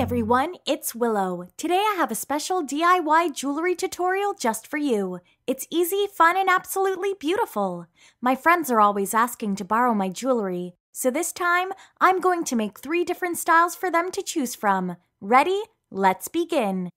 everyone, it's Willow. Today I have a special DIY jewelry tutorial just for you. It's easy, fun, and absolutely beautiful. My friends are always asking to borrow my jewelry, so this time I'm going to make three different styles for them to choose from. Ready? Let's begin.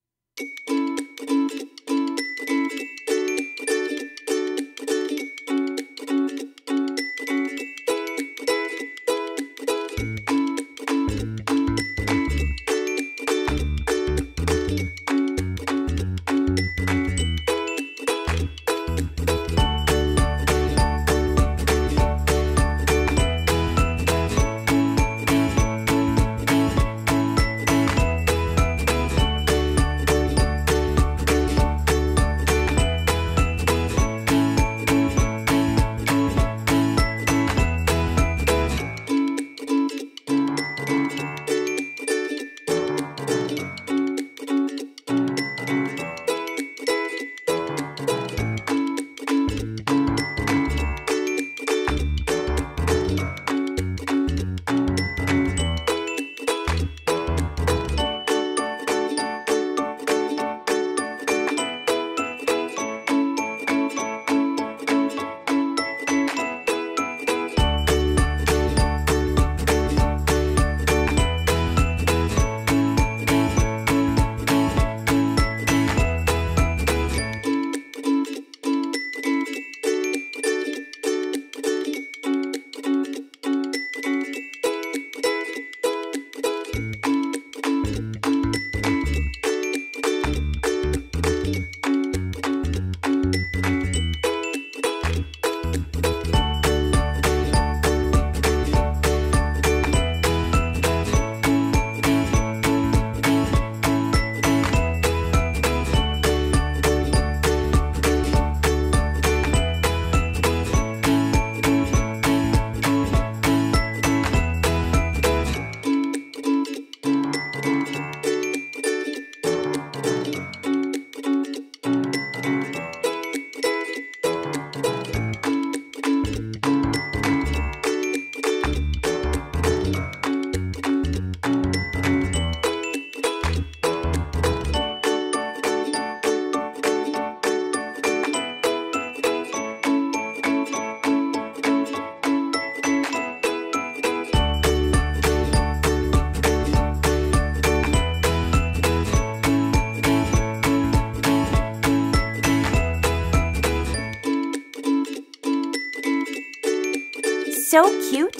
So cute!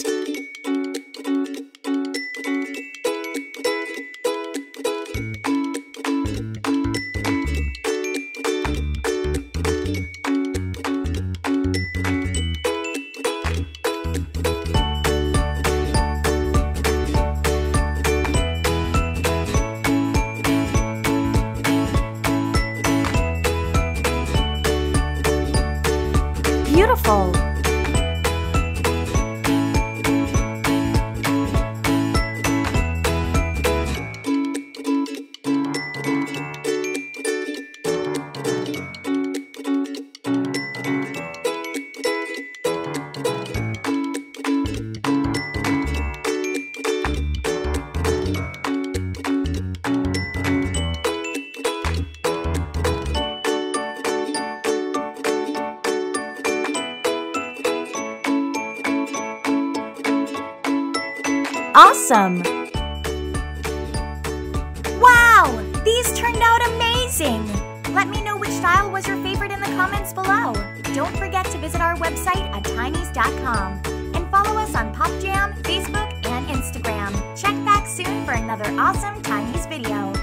Beautiful! Awesome! Wow! These turned out amazing! Let me know which style was your favorite in the comments below. Don't forget to visit our website at tiniez.com and follow us on PopJam, Facebook, and Instagram. Check back soon for another awesome Tiniez video.